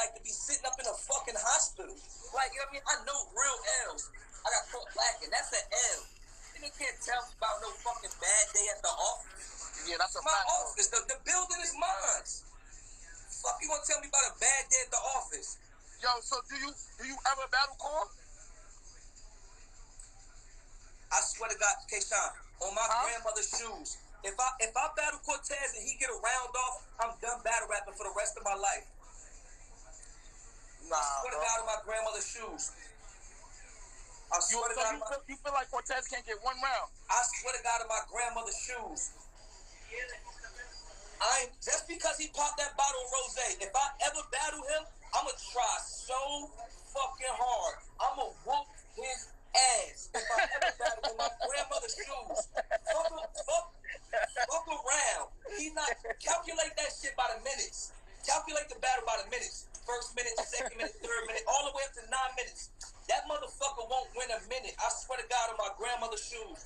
like to be sitting up in a fucking hospital. Like, you know what I mean? I know real L's. I got caught lacking. That's an L. You can't tell me about no fucking bad day at the office. Yeah, that's a My office, the, the building is mine. Fuck, you gonna tell me about a bad day at the office? Yo, so do you do you ever battle call? I swear to God, Kayshawn, on my Huh? grandmother's shoes. If I if I battle Cortez and he get a round off, I'm done battle rapping for the rest of my life. Nah, swear to. God, on my grandmother's shoes. I You, to so God, you, feel, you feel like Cortez can't get one round? I swear to God, on my grandmother's shoes. I just because he popped that bottle of rose. If I ever battle him, I'ma try so fucking hard. I'ma whoop his ass. If I ever battle with my grandmother's shoes, fuck, fuck, fuck around. He not calculate that shit by the minutes. Calculate the battle by the minutes. First minute, second minute, third minute, all the way up to nine minutes. That motherfucker won't win a minute. I swear to God on my grandmother's shoes.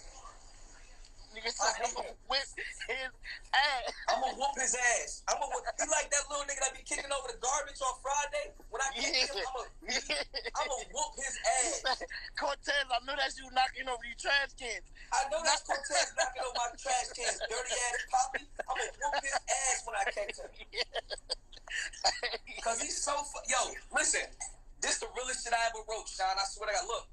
Nigga said I'm gonna whip his ass. I'm gonna whoop his ass. I'm gonna whoop. He like that little nigga that be kicking over the garbage on Friday. When I kick him, I'm gonna, I'm gonna whoop his ass. Cortez, I know that's you knocking over these trash cans. I know that's Cortez knocking over my trash cans, dirty ass poppy. I'm gonna whoop his ass when I catch him. Cause he's so fu- yo. Listen, this the realest shit I ever wrote, John. I swear to God. Look,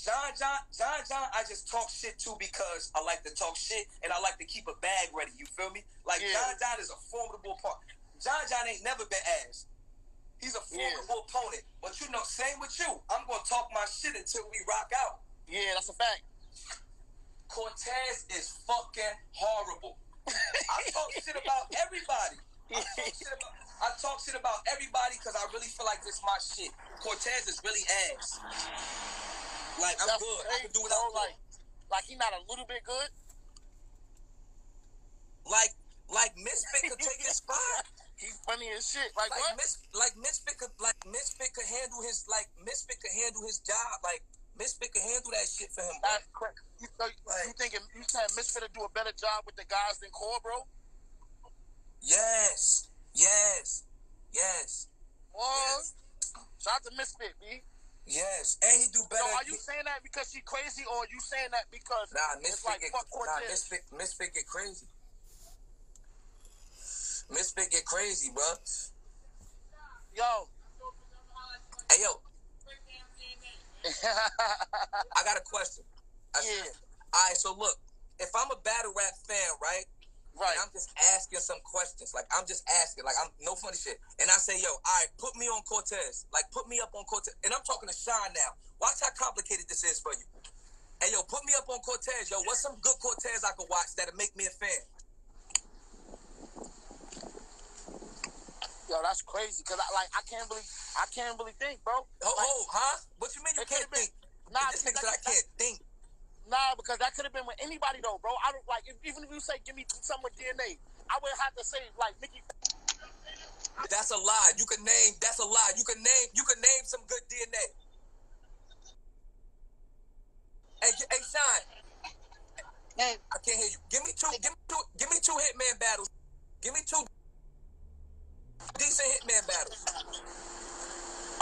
John John John John. I just talk shit too because I like to talk shit and I like to keep a bag ready. You feel me? Like Yeah. John John is a formidable part. John John ain't never been ass. He's a Yeah. formidable opponent. But you know, same with you. I'm gonna talk my shit until we rock out. Yeah, that's a fact. Cortez is fucking horrible. I talk shit about everybody. I talk shit about, I talk shit about everybody because I really feel like this my shit. Cortez is really ass. Like I'm That's good. I can do what. I Like, like he not a little bit good. like. Like Misfit could take his spot. He's funny as shit. Like, Like what? Mis, like Misfit could like Misfit could handle his like Misfit could handle his job. Like Misfit could handle that shit for him. That's crazy. You, so, you thinking you saying Misfit to do a better job with the guys than Core, bro? Yes, yes, yes, What? yes, Shout out to Misfit, B. yes. And he do better. So are you saying that because she crazy, or are you saying that because Nah, Misfit like get nah, Misfit, Misfit get crazy. Get crazy, bro. Yo. Hey yo, I got a question. I yeah. All right, so look, if I'm a battle rap fan, right? Right. And I'm just asking some questions. Like I'm just asking. Like I'm no funny shit. And I say, yo, all right, put me on Cortez. Like put me up on Cortez. And I'm talking to Sean now. Watch how complicated this is for you. Hey yo, put me up on Cortez. Yo, what's some good Cortez I could watch that'll make me a fan? Yo, that's crazy. Cause I like I can't really I can't really think, bro. Oh, Like, oh huh? What you mean you can't could've been- think? Nah, this because nigga said I can't think. Nah, because that could have been with anybody though, bro. I don't like if, even if you say give me some with DNA, I would have to say like Nicki. That's a lie. You can name. That's a lie. You can name. You can name some good DNA. Hey, hey, Sean. Hey, I can't hear you. Give me two. Give me two. Give me two hitman battles. Give me two decent hitman battles.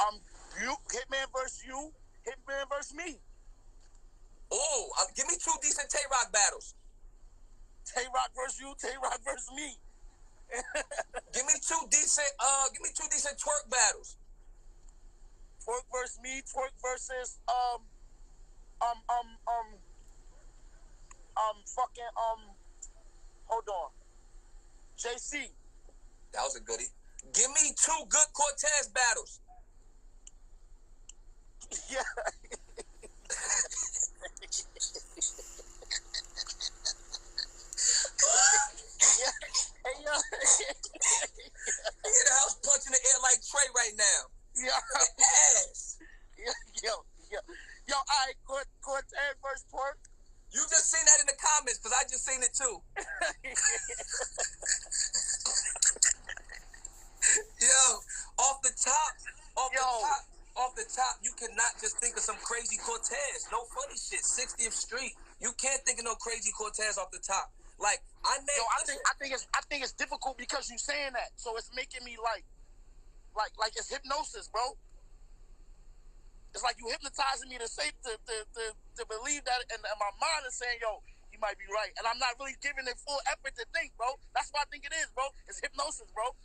um, you Hitman versus you, Hitman versus me. Oh, uh, give me two decent Tay Roc battles. Tay Roc versus you, Tay Roc versus me. Give me two decent. Uh, give me two decent Twork battles. Twork versus me, Twork versus um um um um um fucking um hold on. JC. That was a goodie. Give me two good Cortez battles. Yeah. yeah. Hey, yo. He in the house punching the air like Trey right now. yo. Ass. Yo, yo, yo, yo, all right, Cort- Cortez versus Twork. You just seen that in the comments because I just seen it too. Yo, off the top, off Yo. the top, off the top, you cannot just think of some crazy Cortez. No funny shit. 60th Street. You can't think of no crazy Cortez off the top. Like I named. Yo, I think I think it's I think it's difficult because you saying that, so it's making me like, like like it's hypnosis, bro. It's like you hypnotizing me to say to to, to, to believe that, and, and my mind is saying, "Yo, you might be right," and I'm not really giving it full effort to think, bro. That's what I think it is, bro. It's hypnosis, bro.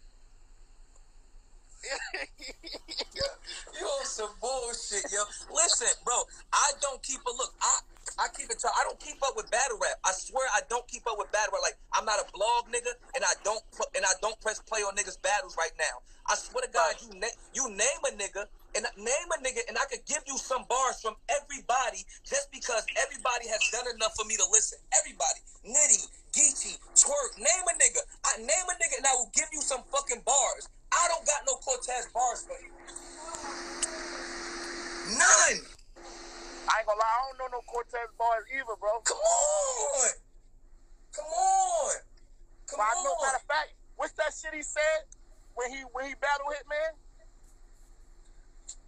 you on some bullshit, yo. Listen, bro, I don't keep a look. I I keep it. T- I don't keep up with battle rap. I swear I don't keep up with battle rap. Like I'm not a blog nigga, and I don't and I don't press play on niggas battles right now. I swear to God, you na- you name a nigga and name a nigga, and I could give you some bars from everybody just because everybody has done enough for me to listen. Everybody, Nitty, Geechee, Twork, name a nigga. I name a nigga, and I will give you some fucking bars. I don't got no Cortez bars for you. None. I ain't gonna lie, I don't know no Cortez bars either, bro. Come on. Come on. Come But I on. know, matter of fact, what's that shit he said when he when he battled Hitman?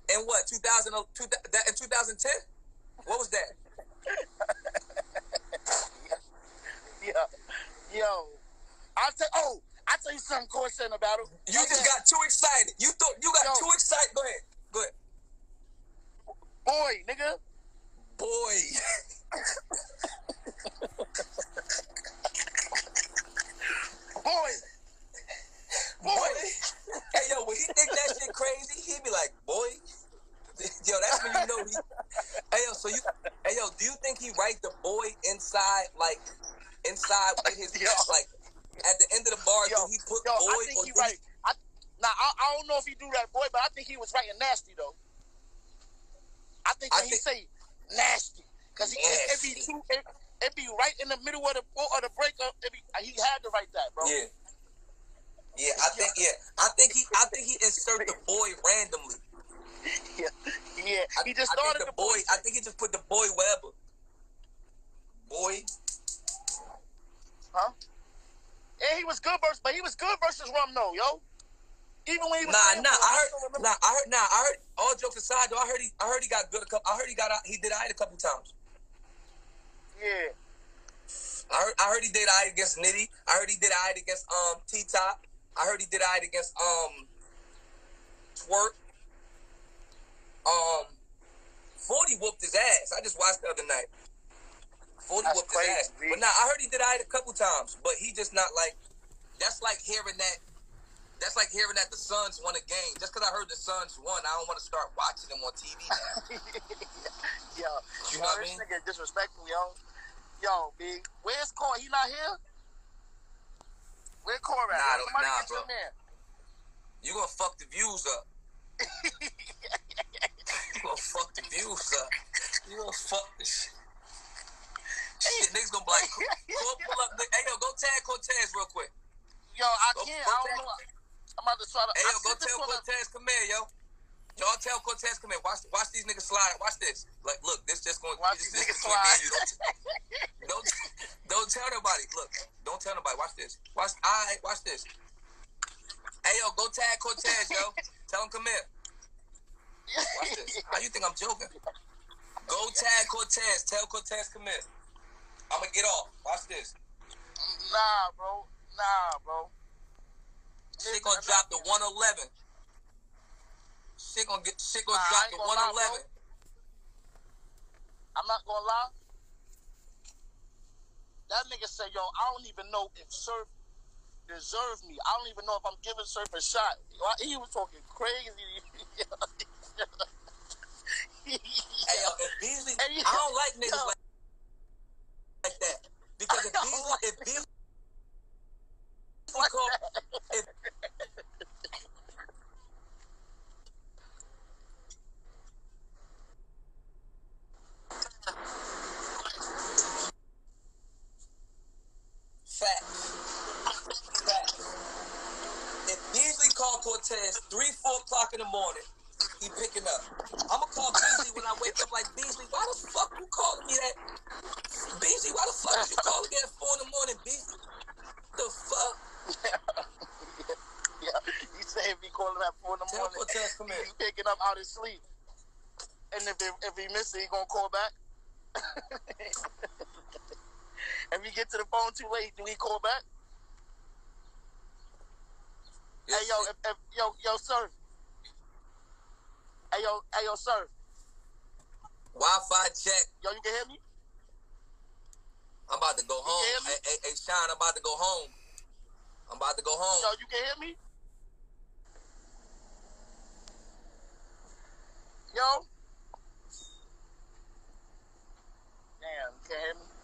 In what, 2000, two- that, in 2010? What was that? Yeah, yo, I'll tell. Oh, I'll tell you something, Cortez in the battle. You just got too excited. You thought you got Yo. too excited. Go ahead. Go ahead. boy, nigga. Boy. Boy, boy. hey yo, when he think that shit crazy, he be like, boy. Yo, that's when you know he. Hey yo, so you. Hey yo, do you think he write the boy inside, like, inside with his Yo. like, at the end of the bar, Yo, do he put yo, boy I think he right. I, now I, I don't know if he do that, boy, but I think he was writing nasty though. I think I he think- say nasty, cause he, it, it be too, it, it be right in the middle of the of the breakup. Be, he had to write that, bro. Yeah. Yeah, I think yeah, I think he I think he insert the boy randomly. yeah, yeah. He just I started the the boy. I think he just put the boy Weber. Boy, huh? And he was good versus, but he was good versus Rum though, yo. Even when he was nah, nah. I heard, nah. I heard, nah. I heard. All jokes aside, though, I heard he, I heard he got good. A couple, I heard he got, he did I a couple times. Yeah, I heard, I heard he did I against Nitty. I heard he did I against um T Top. I heard he did I against um Twork. Um, Forty whooped his ass. I just watched the other night. Forty That's whooped crazy, his ass. But nah, I heard he did it a couple times. But he just not like. That's like hearing that. That's like hearing that the Suns won a game. Just because I heard the Suns won, I don't want to start watching them on TV now. yo, You yo, know what I this mean? nigga disrespectful, yo. Yo, big. Where's Corey? He not here. Where Corey at? Nah, Somebody nah, get bro. your man. You gonna fuck the views up. You gonna fuck the views up. You gonna fuck the shit. Shit, niggas gonna be like, go pull up. Hey, yo, go tag Cortez real quick. Yo, I Go- can't. go I don't back. know. I'm about to try to. Hey, yo, go tell Cortez, come here, yo. Y'all tell Cortez, come here. Watch, watch these niggas slide. Watch this. Like, look, this just going. Watch this, these niggas between me and slide. you. Don't, don't, don't tell nobody. Look, don't tell nobody. Watch this. Watch. All right, watch this. Hey, yo, go tag Cortez, yo. Tell him come here. Watch this. How you think I'm joking? Go tag Cortez. Tell Cortez come here. I'm gonna get off. Watch this. Nah, bro. Nah, bro. Shit gonna drop the 111. Shit gonna get. Shit gonna Nah, drop the lie, 111. I'm not gonna lie. That nigga said, "Yo, I don't even know if Surf deserves me. I don't even know if I'm giving Surf a shot." He was talking crazy. Hey yo, if Beasley, Hey, I don't like niggas yo. like, like that because if I don't Beasley, like if Beasley Like call, that. if Facts. Facts. If Beasley called Cortez three, four o'clock in the morning, he picking up. I'ma call Beasley when I wake up like Beasley, why the fuck you calling me that? Beasley, why the fuck you calling me at four in the morning, Beasley? The fuck? yeah, yeah. he said if he call him at four in the Tell morning, Cortez come here. he picking up out of sleep. And if if he misses, he gonna call back. if he get to the phone too late, do he call back? Hey yo, if, if, yo, yo, sir. Hey yo, hey yo, sir. Wi-Fi check. Yo, you can hear me? I'm about to go home. Hey, hey, hey, Sean, I'm about to go home. I'm about to go home. Yo, you can hear me? Yo. Damn, you can hear me?